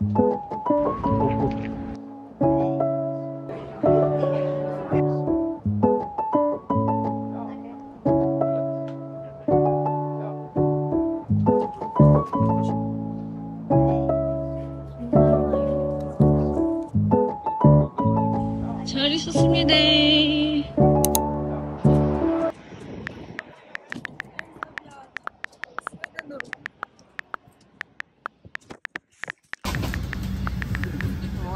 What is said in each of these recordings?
Thank you.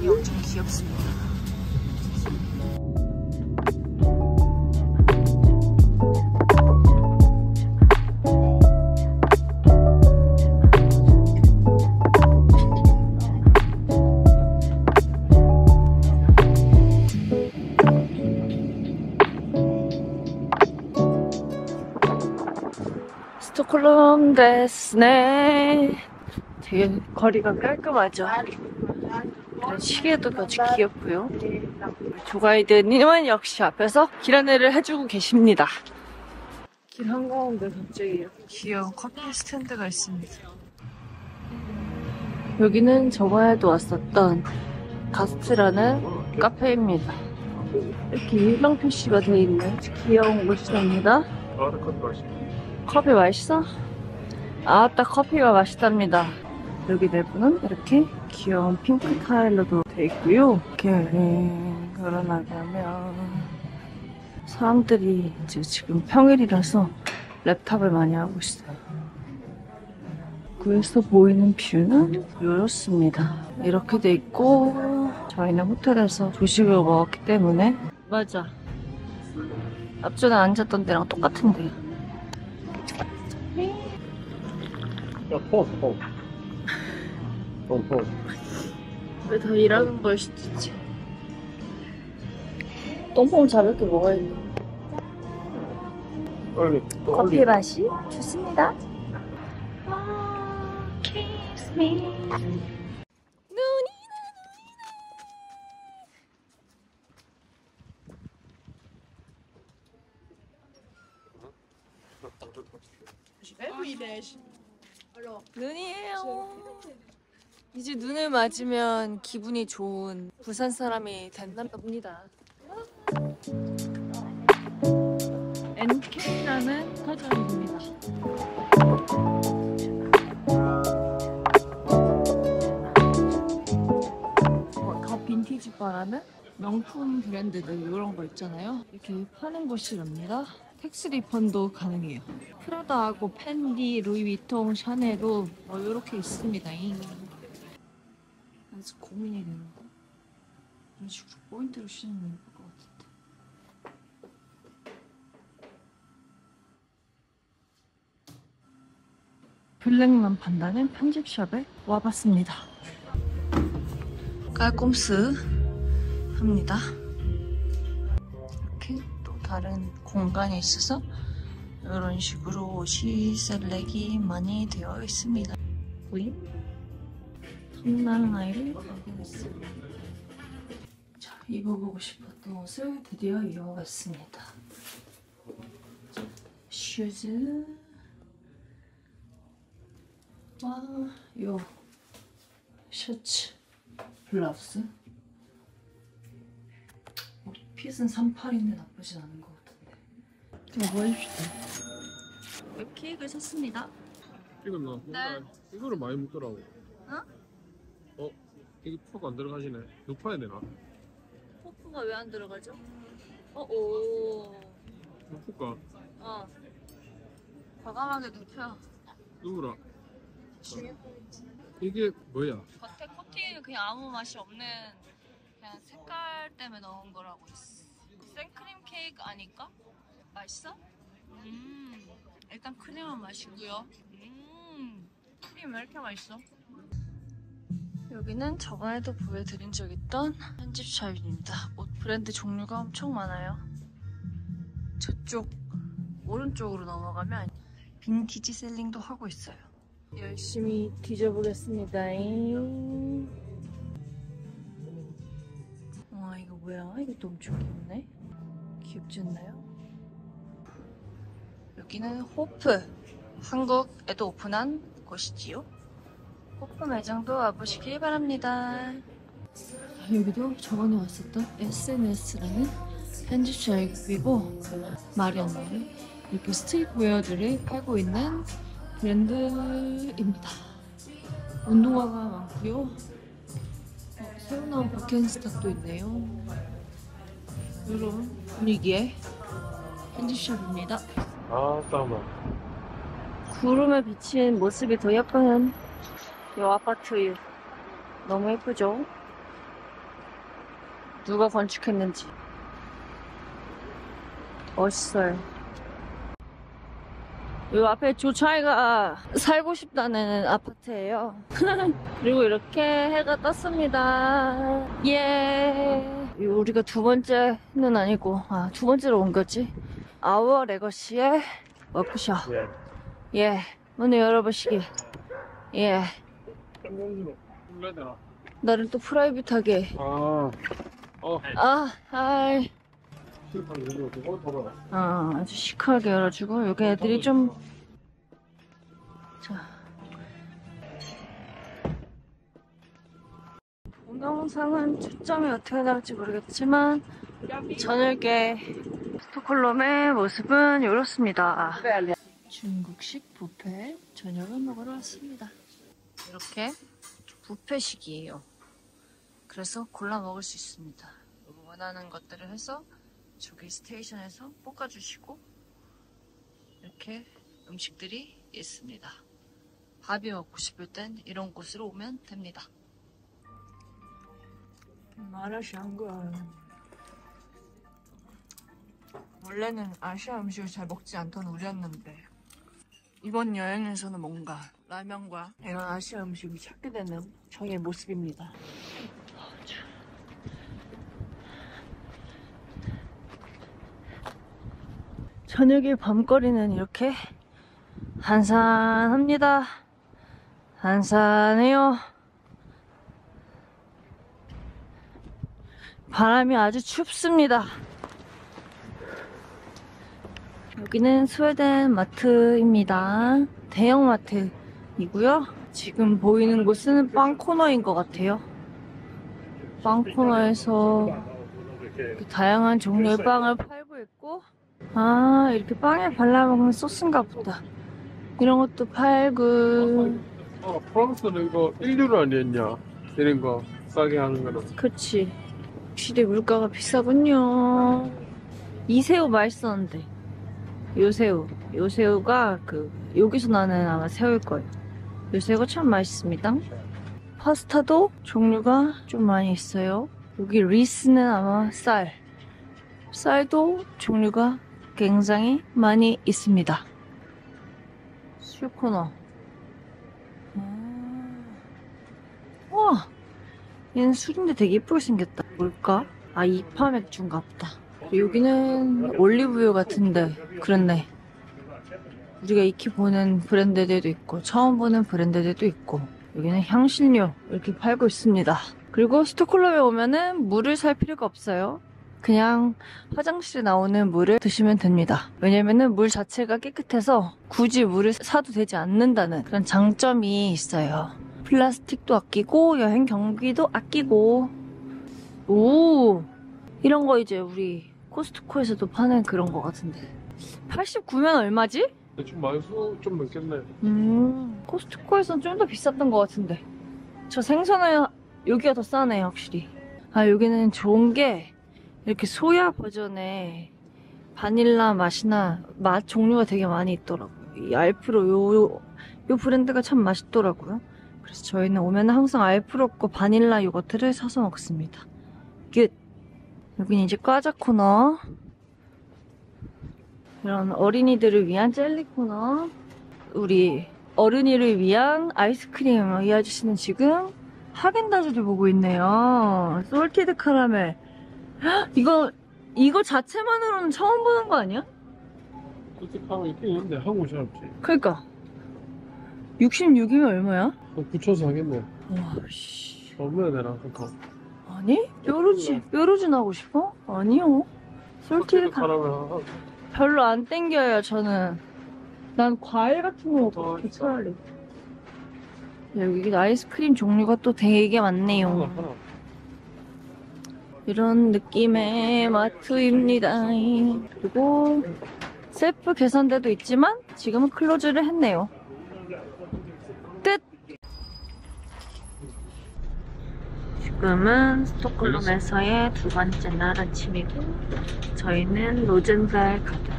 원이 엄청 귀엽습니다. 스톡홀름 데스네. 되게 거리가 깔끔하죠. 시계도 아주 귀엽고요. 조가이드님은 역시 앞에서 길 안내를 해주고 계십니다. 길 한가운데 갑자기 이렇게 귀여운 커피 스탠드가 있습니다. 여기는 저번에도 왔었던 가스트라는 카페입니다. 이렇게 유명 표시가 되어 있는 귀여운 곳이랍니다. 커피 맛있어? 아따 커피가 맛있답니다. 여기 내부는 이렇게 귀여운 핑크 타일로도 되어 있고요. 이렇게 걸어나게 하면 사람들이 이제 지금 평일이라서 랩탑을 많이 하고 있어요. 구에서 보이는 뷰는 이렇습니다. 이렇게 돼 있고 저희는 호텔에서 조식을 먹었기 때문에 맞아. 앞전에 앉았던 데랑 똑같은데요. 야, 포스, 포 포스. 왜더 일하는 걸 있지. 똥폼 가볍게 먹어야 돼. 얼리, 또 커피 얼리. 맛이 좋습니다. kiss me. 눈이 눈이에요. 이제 눈을 맞으면 기분이 좋은 부산 사람이 된답니다 봅니다. NK라는 서점입니다. 더 빈티지 바라는 명품 브랜드들 이런 거 있잖아요. 이렇게 파는 곳이랍니다. tax refund도 가능해요. 프라다하고 펜디, 루이비통, 샤넬도 뭐 이렇게 있습니다. 그래서 고민이 되는 거. 이런 식으로 포인트를 씌우면 예쁠 것 같은데. 블랙만 판다는 편집샵에 와봤습니다. 깔꼼스 합니다. 이렇게 또 다른 공간이 있어서 이런 식으로 select이 많이 되어 있습니다. 보임? 탐나는 아이를 발견했어요. 자, 입어보고 싶었던 옷을 드디어 입어봤습니다. 슈즈. 와, 요 셔츠. 블라우스. 어, 핏은 38인데 나쁘진 않은 것 같은데. 자, 뭐 해줍시다. 웹케이크를 샀습니다. 이건 나 뭔가 이거를 많이 묻더라고. 어? 어? 이게 푹안 들어가시네. 높아야 되나? 포크가 왜 안 들어가죠? 어, 오. 높을까? 어. 과감하게 눕혀. 누구라? 이게 뭐야? 겉에 코팅은 그냥 아무 맛이 없는 그냥 색깔 때문에 넣은 거라고 했어. 생크림 케이크 아닐까? 맛있어? 음. 일단 크림은 마시고요. 음. 크림 왜 이렇게 맛있어? 여기는 저번에도 보여드린 적 있던 편집샵입니다. 옷 브랜드 종류가 엄청 많아요. 저쪽 오른쪽으로 넘어가면 빈티지 셀링도 하고 있어요. 열심히 뒤져보겠습니다. 와 이거 뭐야? 이것도 엄청 귀엽네. 귀엽지 않나요? 여기는 호프 한국에도 오픈한 곳이지요. 뽀뽀 매장도 와보시길 바랍니다. 여기도 저번에 왔었던 SNS라는 편집자 앱이고 말이 안 나네. 이렇게 스트릿웨어들을 팔고 있는 브랜드입니다. 운동화가 많고요. 어, 새로 나온 버켄스탁도 있네요. 이런 분위기의 편집샵입니다. 아, 땀아. 구름에 비친 모습이 더 예쁜 이 아파트 너무 예쁘죠? 누가 건축했는지 멋있어요. 이 앞에 조차이가 살고 싶다는 아파트예요. 그리고 이렇게 해가 떴습니다. 예. 이 우리가 두 번째는 아니고 아 두 번째로 온 거지. 아워 레거시의 워크숍. 예. 예, 문을 열어보시기. 예, 되나? 나를 또 프라이빗하게. 아. 어, 아, 아이. 실판 어, 아주 시크하게 열어주고, 여기 애들이 좀. 자. 동영상은 초점이 어떻게 나올지 모르겠지만, 저녁에 스톡홀름의 모습은 이렇습니다. 중국식 뷔페 저녁을 먹으러 왔습니다. 이렇게 뷔페식이에요. 그래서 골라 먹을 수 있습니다. 원하는 것들을 해서 저기 스테이션에서 볶아주시고 이렇게 음식들이 있습니다. 밥이 먹고 싶을 땐 이런 곳으로 오면 됩니다. 마라샹궈 원래는 아시아 음식을 잘 먹지 않던 우리였는데 이번 여행에서는 뭔가 라면과 이런 아시아 음식을 찾게 되는 저의 모습입니다. 저녁의 밤거리는 이렇게 한산합니다. 한산해요. 바람이 아주 춥습니다. 여기는 스웨덴 마트입니다. 대형 마트이고요. 지금 보이는 곳은 빵 코너인 것 같아요. 빵 코너에서 이렇게 다양한 종류의 빵을 팔고 있고, 아, 이렇게 빵에 발라먹는 소스인가 보다. 이런 것도 팔고, 어, 프랑스는 이거 1유로 아니었냐? 이런 거 싸게 하는 거는. 그치. 확실히 물가가 비싸군요. 이 새우 맛있었는데. 요 새우. 요 새우가 그, 여기서 나는 아마 새우일 거예요. 요 새우가 참 맛있습니다. 파스타도 종류가 좀 많이 있어요. 여기 리스는 아마 쌀. 쌀도 종류가 굉장히 많이 있습니다. 슈코너. 아. 와! 얘는 술인데 되게 예쁘게 생겼다. 뭘까? 아, 이파 맥주인가 보다. 여기는 올리브유 같은데, 그렇네. 우리가 익히 보는 브랜드들도 있고, 처음 보는 브랜드들도 있고, 여기는 향신료 이렇게 팔고 있습니다. 그리고 스톡홀름에 오면은 물을 살 필요가 없어요. 그냥 화장실에 나오는 물을 드시면 됩니다. 왜냐면은 물 자체가 깨끗해서 굳이 물을 사도 되지 않는다는 그런 장점이 있어요. 플라스틱도 아끼고 여행 경비도 아끼고 오 이런 거 이제 우리 코스트코에서도 파는 그런 거 같은데. 89면 얼마지? 대충 만수 좀 넘겠네. 음 코스트코에서는 좀더 비쌌던 것 같은데. 저 생선은 여기가 더 싸네 확실히. 아 여기는 좋은 게 이렇게 소야 버전의 바닐라 맛이나 맛 종류가 되게 많이 있더라고요. 이 알프로 요, 요 브랜드가 참 맛있더라고요. 그래서 저희는 오면 항상 알프로 거 바닐라 요거트를 사서 먹습니다. 끝 여기는 이제 과자 코너 이런 어린이들을 위한 젤리 코너 우리 어른이를 위한 아이스크림 이 아저씨는 지금 하겐다즈를 보고 있네요 솔티드 카라멜 헉, 이거 이거 자체만으로는 처음 보는 거 아니야? 솔직하면 있긴 있는데 한국 잘 없지. 그러니까 66이면 얼마야? 그거 붙여서 하겠네. 와씨 얼마나 되나, 그거. 아니 뾰루지 뾰루지 나고 싶어? 아니요 카 카라멜 별로 안 땡겨요 저는 난 과일 같은 거 먹고 어, 싶어? 차라리 여기 아이스크림 종류가 또 되게 많네요. 이런 느낌의 마트입니다. 그리고 셀프 계산대도 있지만 지금은 클로즈를 했네요. 지금은 스톡홀름에서의 두 번째 날 아침이고 저희는 로젠달 가든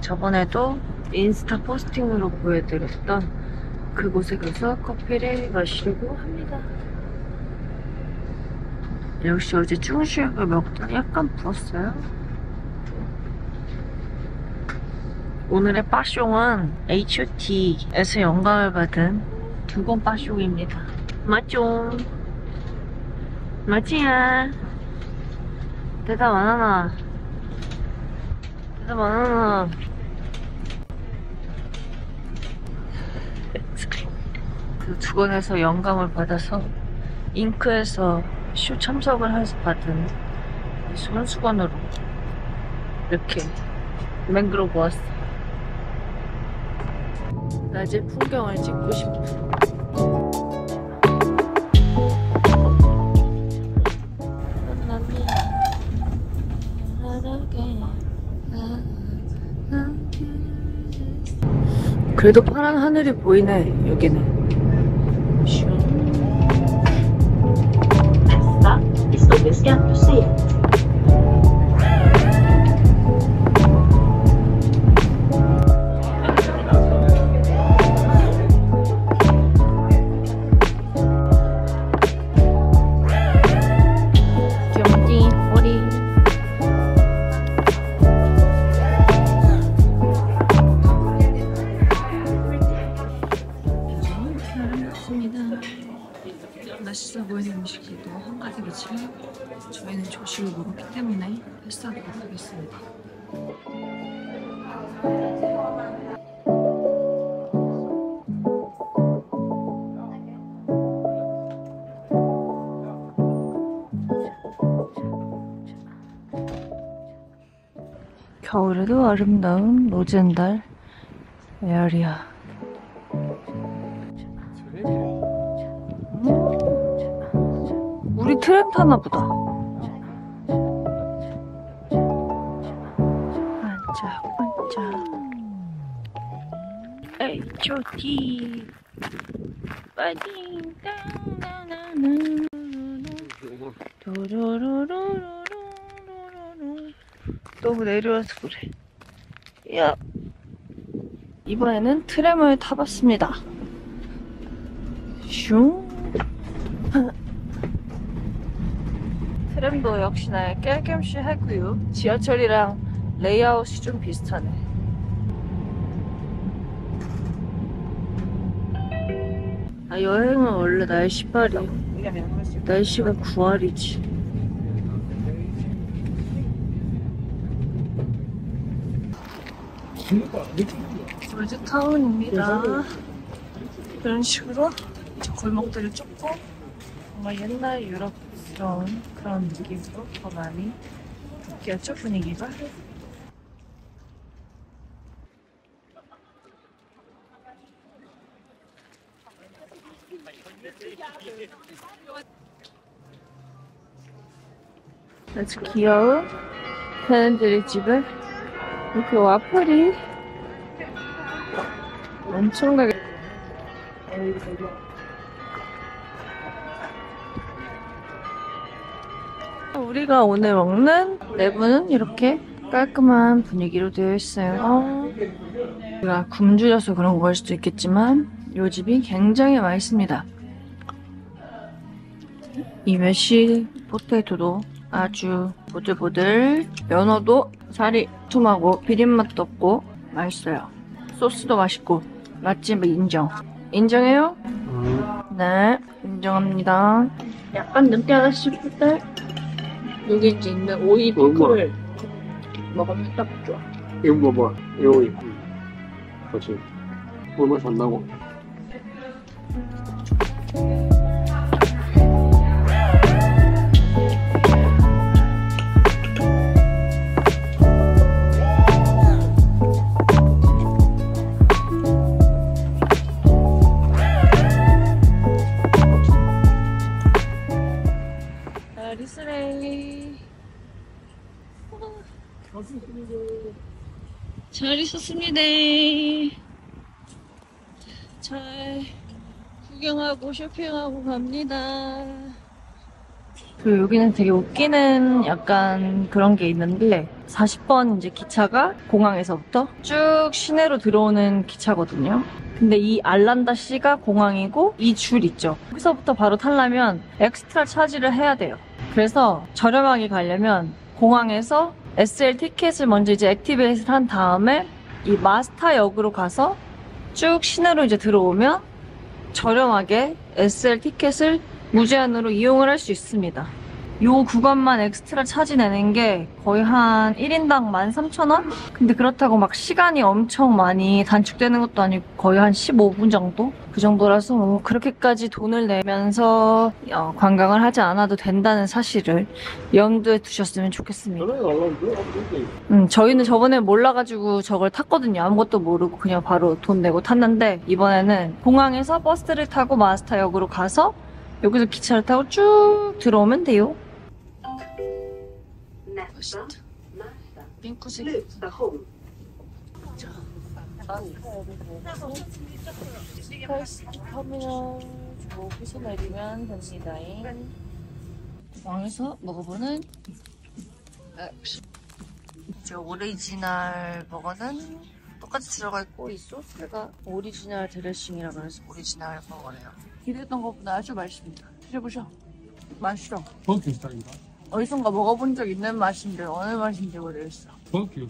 저번에도 인스타 포스팅으로 보여드렸던 그곳에 가서 커피를 마시려고 합니다. 역시 어제 쭈슈약을 먹다 약간 부었어요. 오늘의 빠숑은 H.O.T에서 영감을 받은 두건 빠숑입니다. 맞죠? 맞지야? 대답 안 하나? 대답 안 하나? 그두 권에서 영감을 받아서 잉크에서 쇼 참석을 해서 받은 이 손수건으로 이렇게 맹글어 보았어. 낮에 풍경을 찍고 싶어. 그래도 파란 하늘이 보이네 여기는. 겨울에도 아름다운 로젠달 에어리아 우리 트램 타나 보다. 반짝반짝 H.O.T 빠딩 땅나나나 도로로로로로로로 너무 내려와서 그래. 야. 이번에는 트램을 타봤습니다. 슝. 트램도 역시나 깔꼼스 했고요. 지하철이랑 레이아웃이 좀 비슷하네. 아, 여행은 원래 날씨 빠리 날씨가 9할이지. 월드타운입니다. 이런 식으로 이제 골목들이 좁고 정말 옛날 유럽스러운 그런 느낌으로 더 많이 바뀌었죠 분위기가. 아주 귀여운 팬들의 집에 이렇게 와플이 엄청나게 우리가 오늘 먹는 내부는 이렇게 깔끔한 분위기로 되어 있어요. 우리가 굶주려서 그런 걸 수도 있겠지만 이 집이 굉장히 맛있습니다. 이 mashed potato도 아주 보들보들 연어도 살이 두툼하고 비린맛도 없고 맛있어요. 소스도 맛있고 맛집 인정. 인정해요? 네, 인정합니다. 약간 느끼하다 싶을 때 여기 이제 있는 오이 피클을 먹으면 딱 좋아. 이거 봐봐. 이거 있고. 그렇지. 얼마 산다고? 잘 있었습니다. 잘 구경하고 쇼핑하고 갑니다. 그 여기는 되게 웃기는 약간 그런 게 있는데 40번 이제 기차가 공항에서부터 쭉 시내로 들어오는 기차거든요. 근데 이 알란다 씨가 공항이고 이 줄 있죠. 여기서부터 바로 타려면 엑스트라 차지를 해야 돼요. 그래서 저렴하게 가려면 공항에서 SL 티켓을 먼저 이제 activate를 한 다음에 이 마스타 역으로 가서 쭉 시내로 이제 들어오면 저렴하게 SL 티켓을 무제한으로 이용을 할 수 있습니다. 요 구간만 엑스트라 차지 내는 게 거의 한 1인당 13,000원? 근데 그렇다고 막 시간이 엄청 많이 단축되는 것도 아니고 거의 한 15분 정도? 그 정도라서 뭐 그렇게까지 돈을 내면서 어, 관광을 하지 않아도 된다는 사실을 염두에 두셨으면 좋겠습니다. 음, 저희는 저번에 몰라가지고 저걸 탔거든요. 아무것도 모르고 그냥 바로 돈 내고 탔는데 이번에는 공항에서 버스를 타고 마스터역으로 가서 여기서 기차를 타고 쭉 들어오면 돼요. Nästa, 여기서 내리면 됩니다. 공항에서 먹어보는 액션. 저 오리지널 버거는 똑같이 들어가 있고 이 소스가 오리지널 드레싱이라 그래서 오리지널 버거래요. 기대했던 것보다 아주 맛있습니다. 드셔보셔. 맛있어. 버거킹 스타일인가? 어디선가 먹어본 적 있는 맛인데 어느 맛인지 모르겠어. 버거킹